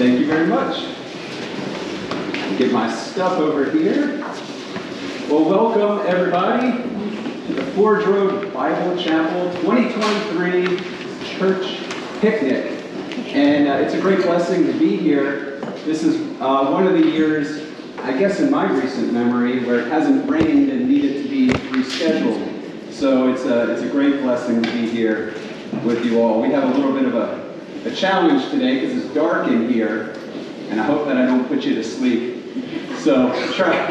Thank you very much. Get my stuff over here. Well, welcome everybody to the Forge Road Bible Chapel 2023 Church Picnic. And uh, it's a great blessing to be here. This is uh, one of the years, I guess in my recent memory, where it hasn't rained and needed to be rescheduled. So it's a, it's a great blessing to be here with you all. We have a little bit of a, a challenge today because it's dark in here, and I hope that I don't put you to sleep. So try,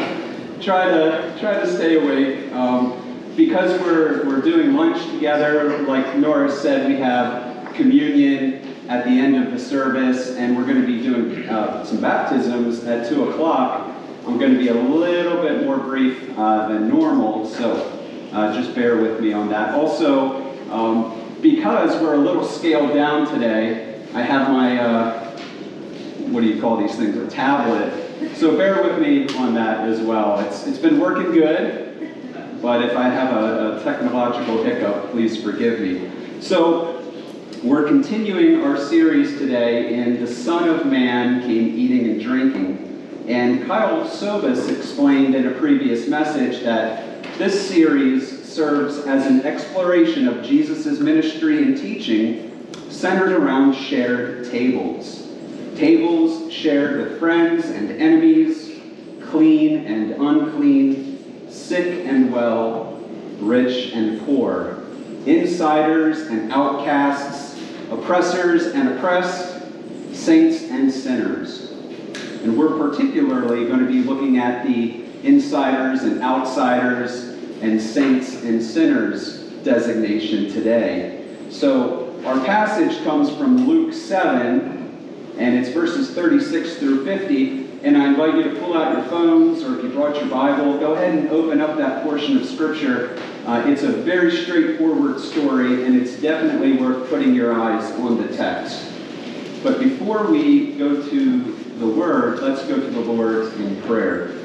try to try to stay awake. Um, because we're we're doing lunch together, like Nora said, we have communion at the end of the service, and we're going to be doing uh, some baptisms at two o'clock. I'm going to be a little bit more brief uh, than normal, so uh, just bear with me on that. Also, um, because we're a little scaled down today, I have my uh, what do you call these things? A tablet. So bear with me on that as well. It's it's been working good, but if I have a, a technological hiccup, please forgive me. So we're continuing our series today in The Son of Man Came Eating and Drinking. And Kyle Sobis explained in a previous message that this series serves as an exploration of Jesus' ministry and teaching centered around shared tables. Tables shared with friends and enemies, clean and unclean, sick and well, rich and poor, insiders and outcasts, oppressors and oppressed, saints and sinners. And we're particularly going to be looking at the insiders and outsiders and saints and sinners designation today. So our passage comes from Luke 7, and it's verses 36 through 50. And I invite you to pull out your phones, or if you brought your Bible, go ahead and open up that portion of Scripture. Uh, it's a very straightforward story, and it's definitely worth putting your eyes on the text. But before we go to the Word, let's go to the Lord in prayer.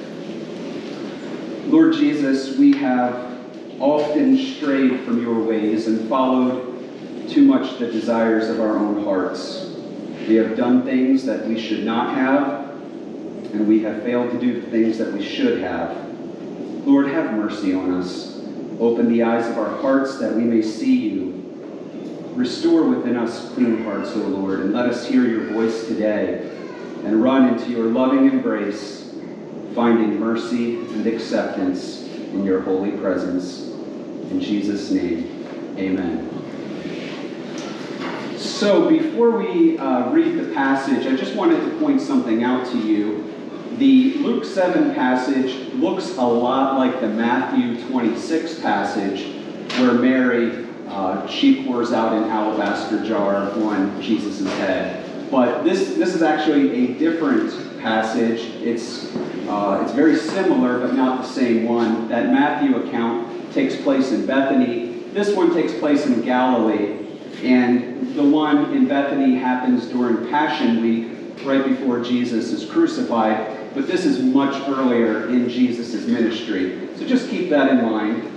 Lord Jesus, we have often strayed from your ways and followed too much the desires of our own hearts. We have done things that we should not have, and we have failed to do the things that we should have. Lord, have mercy on us. Open the eyes of our hearts that we may see you. Restore within us clean hearts, O Lord, and let us hear your voice today and run into your loving embrace, finding mercy and acceptance in your holy presence. In Jesus' name, amen. So before we uh, read the passage, I just wanted to point something out to you. The Luke 7 passage looks a lot like the Matthew 26 passage where Mary, uh, she pours out an alabaster jar on Jesus' head. But this, this is actually a different passage. It's, uh, it's very similar, but not the same one. That Matthew account takes place in Bethany. This one takes place in Galilee. And the one in Bethany happens during Passion Week, right before Jesus is crucified. But this is much earlier in Jesus' ministry. So just keep that in mind.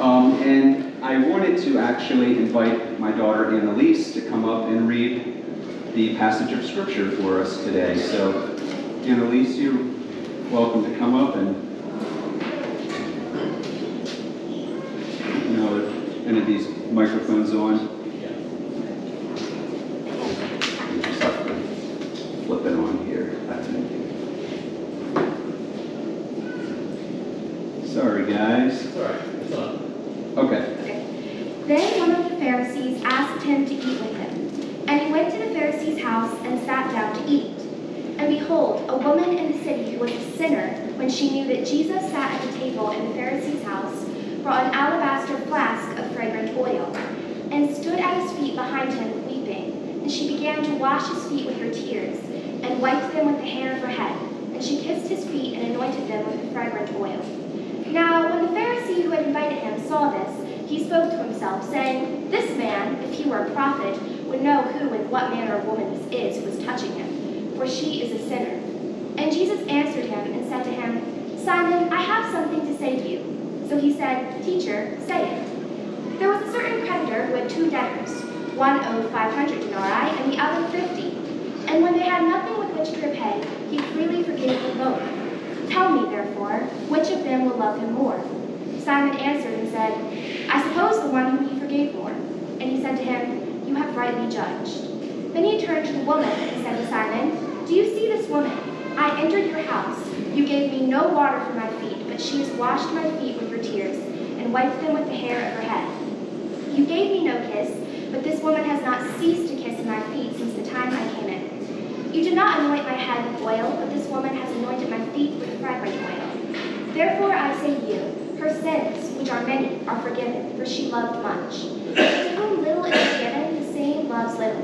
Um, and I wanted to actually invite my daughter Annalise to come up and read the passage of Scripture for us today. So, Annalise, you're welcome to come up and know if any of these microphones on. Just have to flip it on here. Sorry, guys. It's all right. It's on. Okay. Then one of the Pharisees asked him to eat with him. And he went to the Pharisee's house and sat down to eat. And behold, a woman in city was a sinner, when she knew that Jesus sat at the table in the Pharisee's house, brought an alabaster flask of fragrant oil, and stood at his feet behind him weeping. And she began to wash his feet with her tears, and wiped them with the hair of her head. And she kissed his feet and anointed them with the fragrant oil. Now, when the Pharisee who had invited him saw this, he spoke to himself, saying, This man, if he were a prophet, would know who and what manner of woman this is who is touching him, for she is a sinner. And Jesus answered him and said to him, Simon, I have something to say to you. So he said, Teacher, say it. There was a certain creditor who had two debtors. One owed 500 denarii and the other 50. And when they had nothing with which to repay, he freely forgave them both. Tell me, therefore, which of them will love him more? Simon answered and said, I suppose the one whom he forgave more. And he said to him, You have rightly judged. Then he turned to the woman and said to Simon, Do you see this woman? I entered your house. You gave me no water for my feet, she has washed my feet with her tears and wiped them with the hair of her head. You gave me no kiss, but this woman has not ceased to kiss my feet since the time I came in. You did not anoint my head with oil, but this woman has anointed my feet with fragrant oil. Therefore I say to you, her sins, which are many, are forgiven, for she loved much. to whom little is forgiven, the same loves little.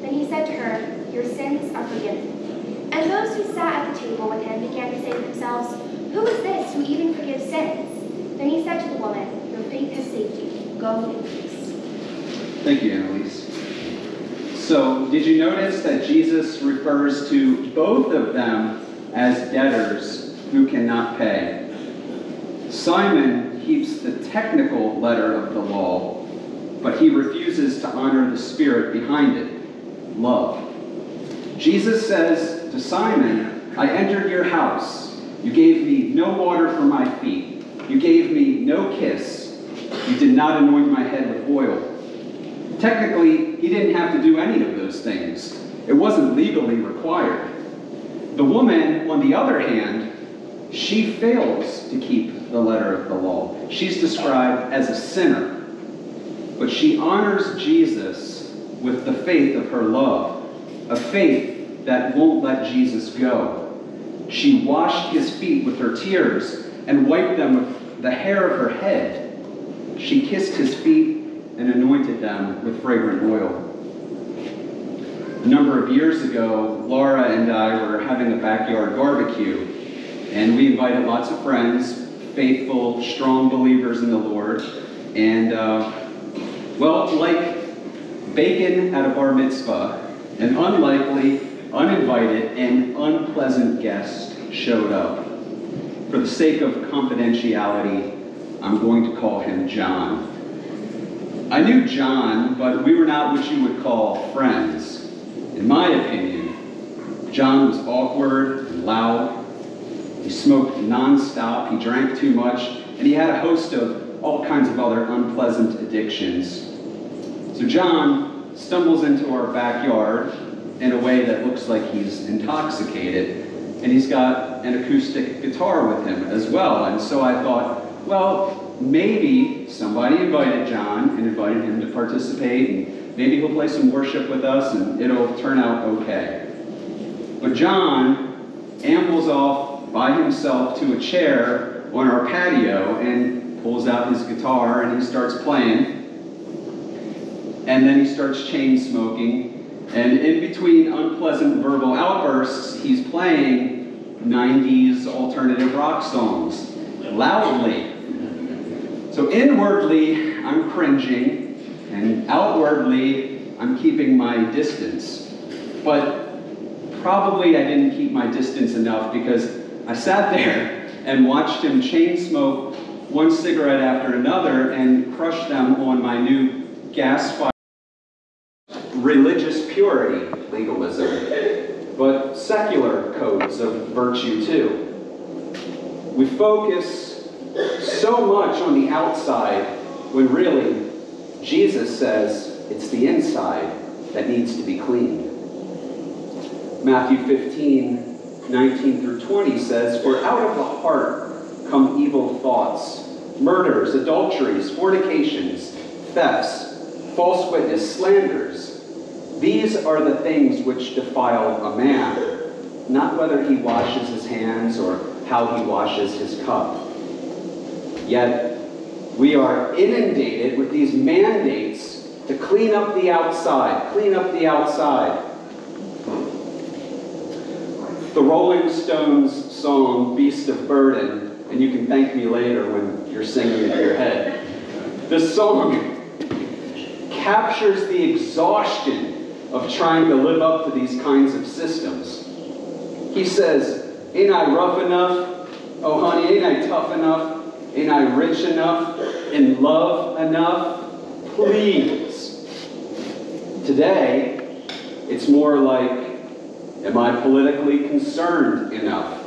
Then he said to her, Your sins are forgiven. And those who sat at the table with him began to say to themselves, Who is this who even forgives sins? Then he said to the woman, Your faith has saved you. Go in peace. Thank you, Annalise. So, did you notice that Jesus refers to both of them as debtors who cannot pay? Simon keeps the technical letter of the law, but he refuses to honor the spirit behind it love. Jesus says to Simon, I entered your house. You gave me no water for my feet. You gave me no kiss. You did not anoint my head with oil. Technically, he didn't have to do any of those things. It wasn't legally required. The woman, on the other hand, she fails to keep the letter of the law. She's described as a sinner, but she honors Jesus with the faith of her love, a faith that won't let Jesus go. She washed his feet with her tears and wiped them with the hair of her head. She kissed his feet and anointed them with fragrant oil. A number of years ago, Laura and I were having a backyard barbecue, and we invited lots of friends, faithful, strong believers in the Lord. And, uh, well, like bacon at a bar mitzvah, an unlikely, uninvited, and unpleasant guest showed up. For the sake of confidentiality, I'm going to call him John. I knew John, but we were not what you would call friends. In my opinion, John was awkward and loud. He smoked nonstop, he drank too much, and he had a host of all kinds of other unpleasant addictions. So John stumbles into our backyard in a way that looks like he's intoxicated, and he's got an acoustic guitar with him as well. And so I thought, well, maybe somebody invited John and invited him to participate, and maybe he'll play some worship with us and it'll turn out okay. But John ambles off by himself to a chair on our patio and pulls out his guitar and he starts playing. And then he starts chain smoking. And in between unpleasant verbal outbursts, he's playing 90s alternative rock songs loudly. So inwardly, I'm cringing, and outwardly, I'm keeping my distance. But probably I didn't keep my distance enough because I sat there and watched him chain smoke one cigarette after another and crush them on my new gas fire religious purity legalism, but secular codes of virtue too. We focus so much on the outside when really Jesus says it's the inside that needs to be cleaned. Matthew 15, 19 through 20 says, For out of the heart come evil thoughts, murders, adulteries, fornications, thefts, false witness, slanders. These are the things which defile a man, not whether he washes his hands or how he washes his cup. Yet, we are inundated with these mandates to clean up the outside, clean up the outside. The Rolling Stones song, Beast of Burden, and you can thank me later when you're singing it in your head. This song captures the exhaustion of trying to live up to these kinds of systems. He says, Ain't I rough enough? Oh, honey, ain't I tough enough? Ain't I rich enough? In love enough? Please. Today, it's more like, Am I politically concerned enough?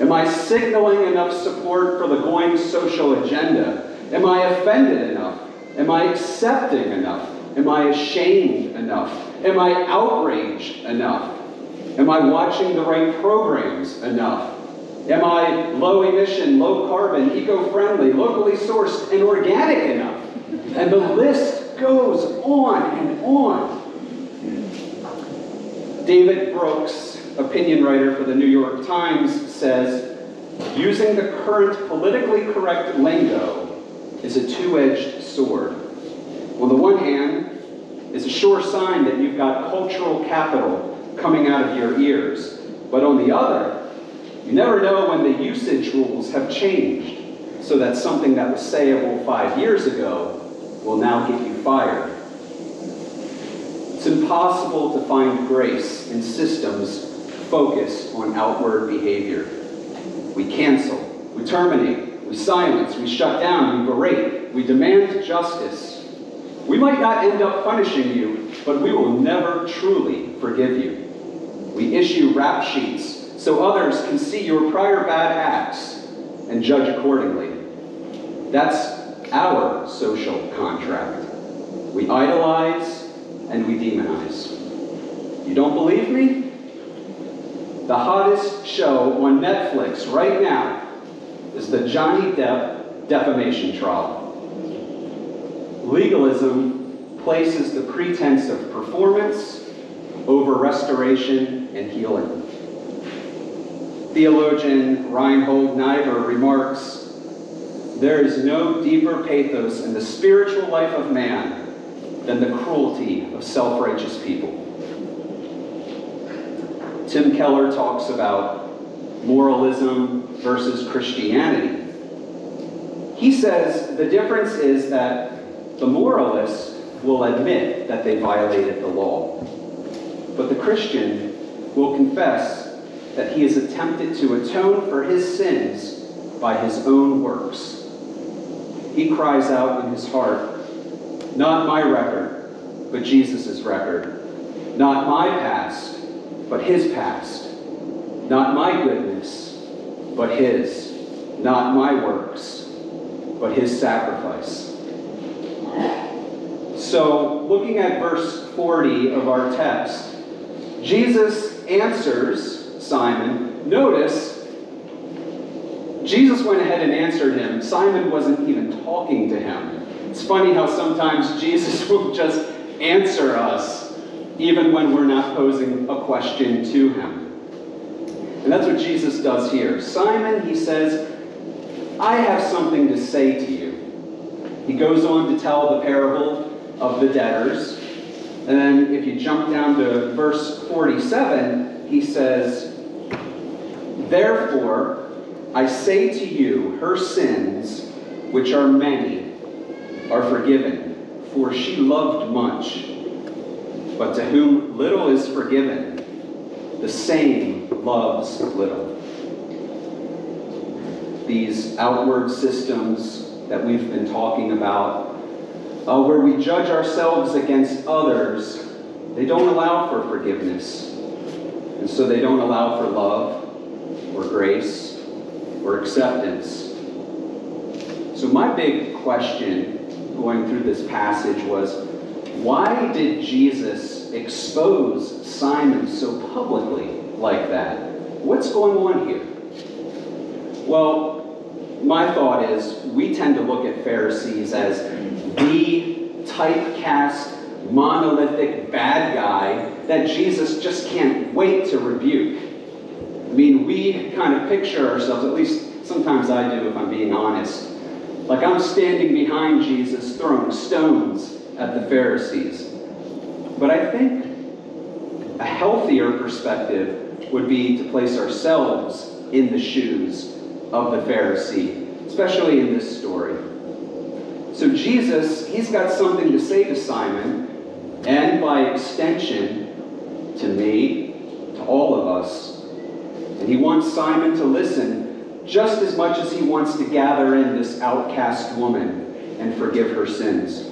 Am I signaling enough support for the going social agenda? Am I offended enough? Am I accepting enough? Am I ashamed enough? Am I outraged enough? Am I watching the right programs enough? Am I low emission, low carbon, eco friendly, locally sourced, and organic enough? And the list goes on and on. David Brooks, opinion writer for the New York Times, says using the current politically correct lingo is a two edged sword. On the one hand, is a sure sign that you've got cultural capital coming out of your ears. But on the other, you never know when the usage rules have changed, so that something that was sayable five years ago will now get you fired. It's impossible to find grace in systems focused on outward behavior. We cancel, we terminate, we silence, we shut down, we berate, we demand justice. We might not end up punishing you, but we will never truly forgive you. We issue rap sheets so others can see your prior bad acts and judge accordingly. That's our social contract. We idolize and we demonize. You don't believe me? The hottest show on Netflix right now is the Johnny Depp defamation trial. Legalism places the pretense of performance over restoration and healing. Theologian Reinhold Niebuhr remarks There is no deeper pathos in the spiritual life of man than the cruelty of self righteous people. Tim Keller talks about moralism versus Christianity. He says the difference is that the moralist will admit that they violated the law, but the Christian will confess that he has attempted to atone for his sins by his own works. He cries out in his heart, Not my record, but Jesus' record. Not my past, but his past. Not my goodness, but his. Not my works, but his sacrifice. So, looking at verse 40 of our text, Jesus answers Simon. Notice, Jesus went ahead and answered him. Simon wasn't even talking to him. It's funny how sometimes Jesus will just answer us even when we're not posing a question to him. And that's what Jesus does here. Simon, he says, I have something to say to you. He goes on to tell the parable of the debtors. And then if you jump down to verse 47, he says, Therefore, I say to you, her sins, which are many, are forgiven, for she loved much. But to whom little is forgiven, the same loves little. These outward systems that we've been talking about, uh, where we judge ourselves against others, they don't allow for forgiveness. And so they don't allow for love or grace or acceptance. So, my big question going through this passage was why did Jesus expose Simon so publicly like that? What's going on here? Well, my thought is we tend to look at Pharisees as the typecast, monolithic bad guy that Jesus just can't wait to rebuke. I mean, we kind of picture ourselves, at least sometimes I do if I'm being honest, like I'm standing behind Jesus throwing stones at the Pharisees. But I think a healthier perspective would be to place ourselves in the shoes of the Pharisee, especially in this story. So Jesus, he's got something to say to Simon, and by extension, to me, to all of us. And he wants Simon to listen just as much as he wants to gather in this outcast woman and forgive her sins.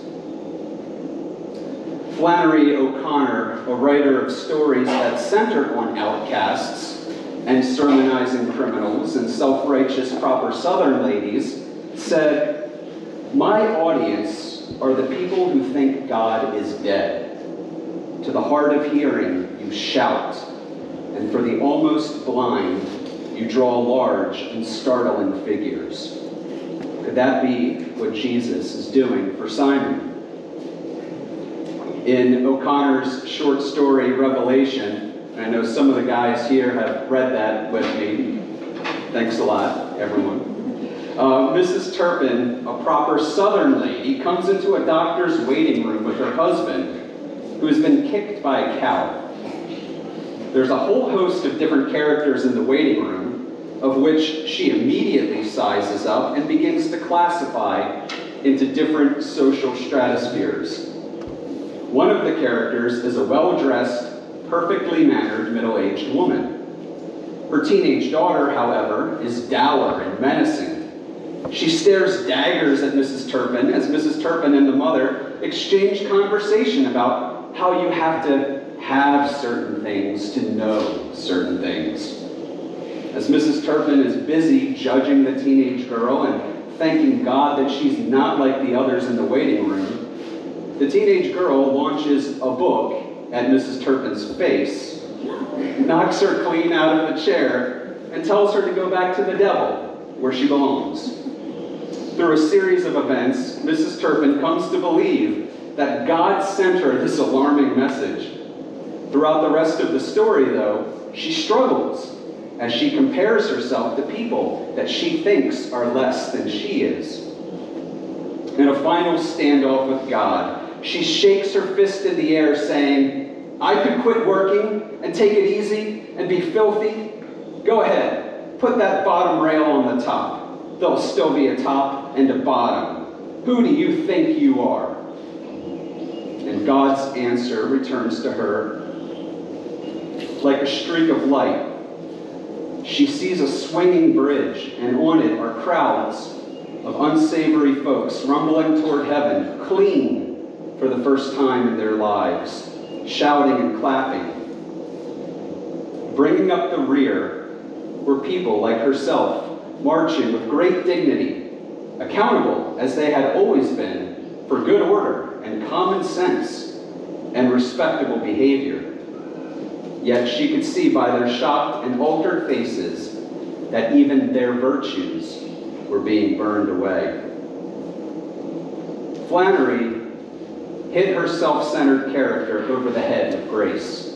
Flannery O'Connor, a writer of stories that center on outcasts and sermonizing criminals and self righteous proper Southern ladies, said, My audience are the people who think God is dead. To the hard of hearing, you shout, and for the almost blind, you draw large and startling figures. Could that be what Jesus is doing for Simon? In O'Connor's short story, Revelation, I know some of the guys here have read that with me. Thanks a lot, everyone. Uh, Mrs. Turpin, a proper Southern lady, comes into a doctor's waiting room with her husband, who has been kicked by a cow. There's a whole host of different characters in the waiting room, of which she immediately sizes up and begins to classify into different social stratospheres. One of the characters is a well dressed, perfectly mannered middle aged woman. Her teenage daughter, however, is dour and menacing. She stares daggers at Mrs. Turpin as Mrs. Turpin and the mother exchange conversation about how you have to have certain things to know certain things. As Mrs. Turpin is busy judging the teenage girl and thanking God that she's not like the others in the waiting room, the teenage girl launches a book at Mrs. Turpin's face, knocks her clean out of the chair, and tells her to go back to the devil, where she belongs. Through a series of events, Mrs. Turpin comes to believe that God sent her this alarming message. Throughout the rest of the story, though, she struggles as she compares herself to people that she thinks are less than she is. In a final standoff with God, she shakes her fist in the air, saying, I could quit working and take it easy and be filthy. Go ahead, put that bottom rail on the top. There'll still be a top and a bottom. Who do you think you are? And God's answer returns to her like a streak of light. She sees a swinging bridge, and on it are crowds of unsavory folks rumbling toward heaven, clean for the first time in their lives, shouting and clapping. Bringing up the rear were people like herself, marching with great dignity, accountable as they had always been for good order and common sense and respectable behavior. Yet she could see by their shocked and altered faces that even their virtues were being burned away. Flannery hit her self centered character over the head with grace.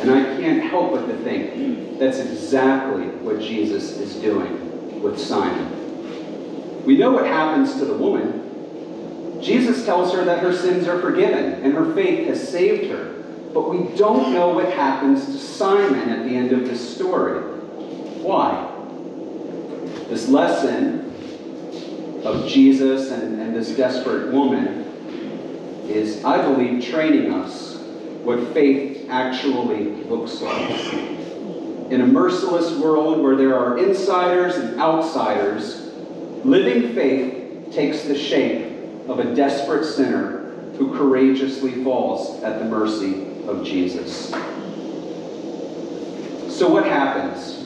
And I can't help but to think that's exactly what Jesus is doing with Simon. We know what happens to the woman. Jesus tells her that her sins are forgiven and her faith has saved her. But we don't know what happens to Simon at the end of this story. Why? This lesson of Jesus and, and this desperate woman is, I believe, training us what faith actually looks like. In a merciless world where there are insiders and outsiders, living faith takes the shape of a desperate sinner who courageously falls at the mercy of Jesus. So, what happens?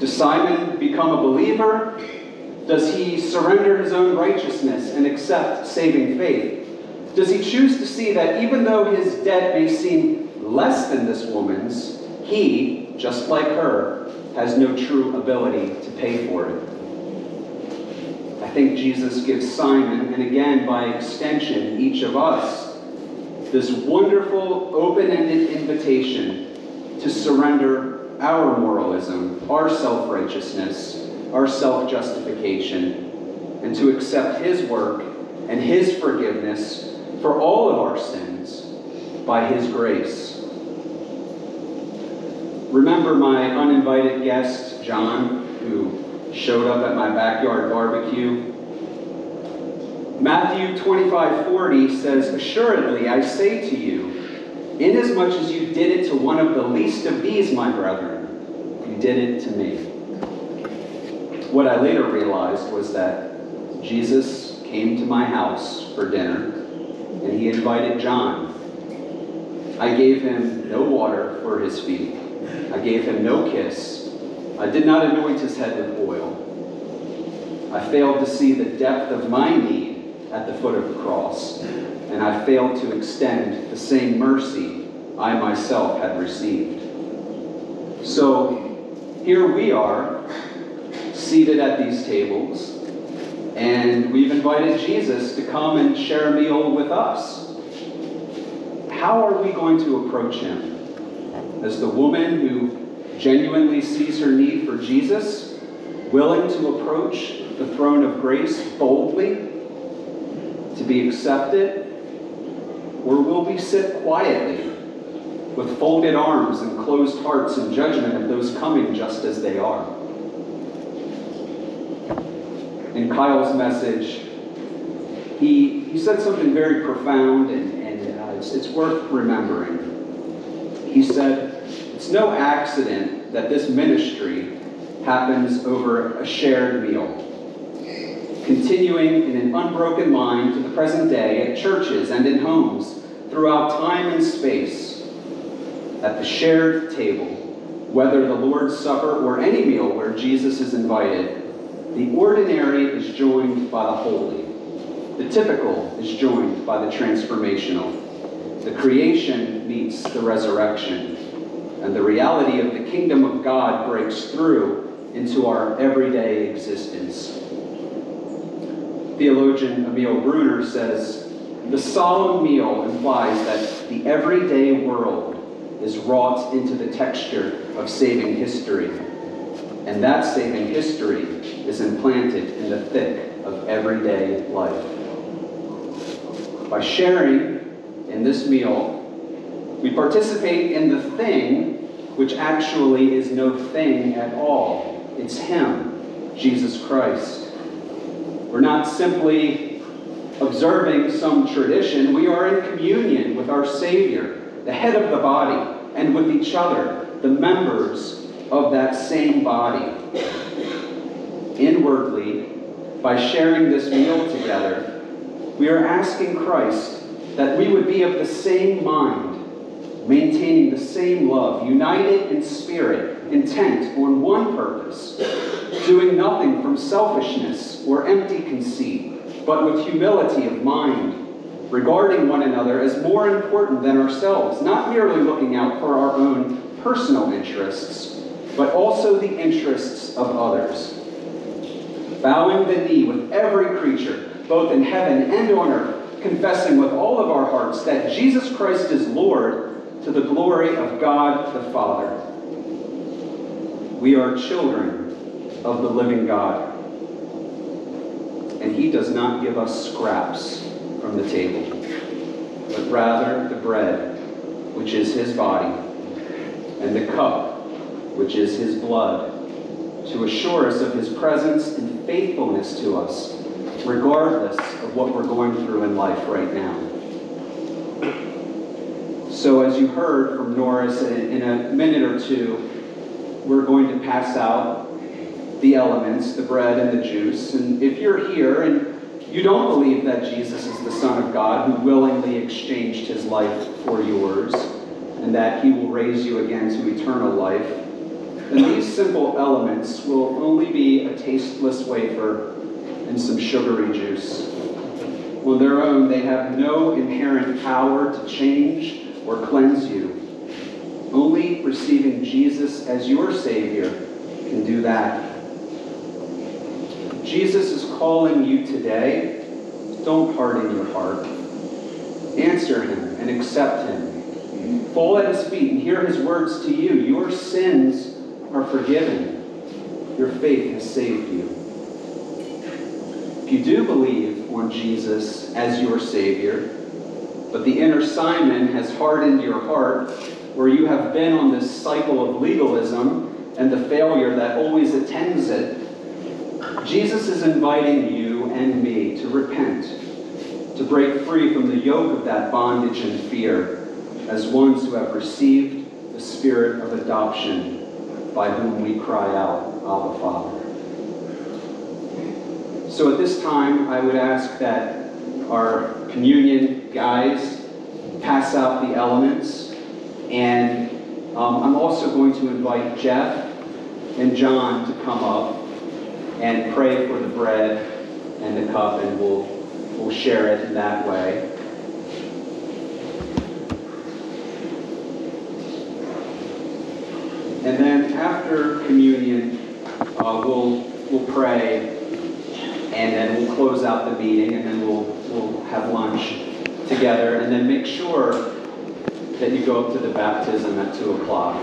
Does Simon become a believer? Does he surrender his own righteousness and accept saving faith? Does he choose to see that even though his debt may seem less than this woman's, he, just like her, has no true ability to pay for it? I think Jesus gives Simon, and again by extension, each of us, this wonderful open ended invitation to surrender our moralism, our self righteousness, our self justification, and to accept His work and His forgiveness for all of our sins by His grace. Remember my uninvited guest, John, who showed up at my backyard barbecue? Matthew 25 40 says, Assuredly, I say to you, inasmuch as you did it to one of the least of these, my brethren, you did it to me. What I later realized was that Jesus came to my house for dinner, and he invited John. I gave him no water for his feet. I gave him no kiss. I did not anoint his head with oil. I failed to see the depth of my need at the foot of the cross, and I failed to extend the same mercy I myself had received. So here we are, seated at these tables, and we've invited Jesus to come and share a meal with us. How are we going to approach him? As the woman who genuinely sees her need for Jesus, willing to approach the throne of grace boldly, to be accepted, or will we sit quietly with folded arms and closed hearts in judgment of those coming just as they are? In Kyle's message, he, he said something very profound and, and uh, it's, it's worth remembering. He said, It's no accident that this ministry happens over a shared meal. Continuing in an unbroken line to the present day at churches and in homes throughout time and space, at the shared table, whether the Lord's Supper or any meal where Jesus is invited, the ordinary is joined by the holy. The typical is joined by the transformational. The creation meets the resurrection. And the reality of the kingdom of God breaks through into our everyday existence. Theologian Emil Brunner says the solemn meal implies that the everyday world is wrought into the texture of saving history. And that saving history is implanted in the thick of everyday life. By sharing in this meal, we participate in the thing which actually is no thing at all. It's Him, Jesus Christ. We're not simply observing some tradition, we are in communion with our Savior, the head of the body, and with each other, the members of that same body. Inwardly, by sharing this meal together, we are asking Christ that we would be of the same mind, maintaining the same love, united in spirit, intent on one purpose, doing nothing from selfishness or empty conceit, but with humility of mind, regarding one another as more important than ourselves, not merely looking out for our own personal interests, but also the interests of others. Bowing the knee with every creature, both in heaven and on earth, confessing with all of our hearts that Jesus Christ is Lord to the glory of God the Father. We are children of the living God. And He does not give us scraps from the table, but rather the bread, which is His body, and the cup, which is His blood, to assure us of His presence and faithfulness to us, regardless of what we're going through in life right now. So, as you heard from Norris, in a minute or two, we're going to pass out the elements, the bread and the juice. And if you're here and you don't believe that Jesus is the Son of God who willingly exchanged his life for yours, and that he will raise you again to eternal life, then these simple elements will only be a tasteless wafer and some sugary juice. On their own, they have no inherent power to change or cleanse you. Only receiving Jesus as your Savior can do that. Jesus is calling you today. Don't harden your heart. Answer him and accept him. Fall at his feet and hear his words to you. Your sins are forgiven. Your faith has saved you. If you do believe on Jesus as your Savior, but the inner Simon has hardened your heart, where you have been on this cycle of legalism and the failure that always attends it, Jesus is inviting you and me to repent, to break free from the yoke of that bondage and fear as ones who have received the spirit of adoption by whom we cry out, Abba, Father. So at this time, I would ask that our communion guys pass out the elements. And um, I'm also going to invite Jeff and John to come up and pray for the bread and the cup, and we'll, we'll share it in that way. And then after communion, uh, we'll, we'll pray, and then we'll close out the meeting, and then we'll, we'll have lunch together, and then make sure that you go up to the baptism at 2 o'clock.